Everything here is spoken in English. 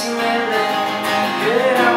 to me, yeah.